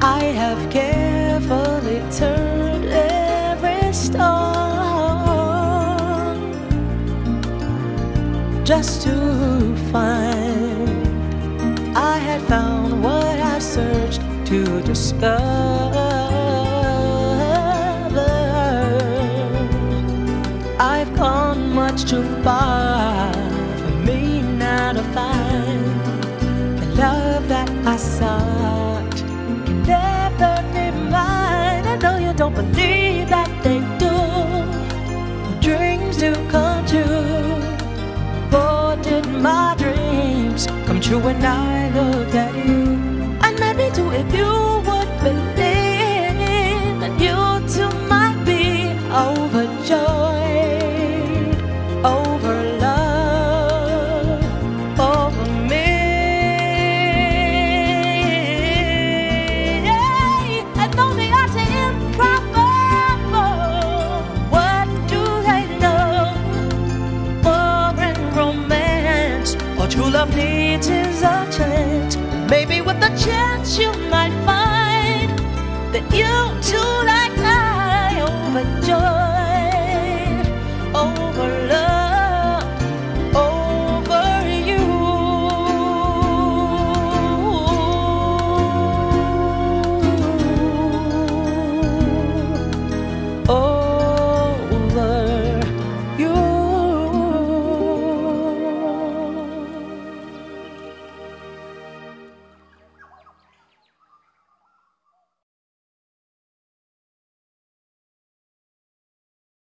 I have carefully turned every stone just to find I had found what I searched to discover. I've gone much too far for me now to find the love that I sought never be mine. I know you don't believe that they do. Dreams do come true. For did my dreams come true when I looked at you? And maybe too if you love needs is a chance. Maybe with a chance you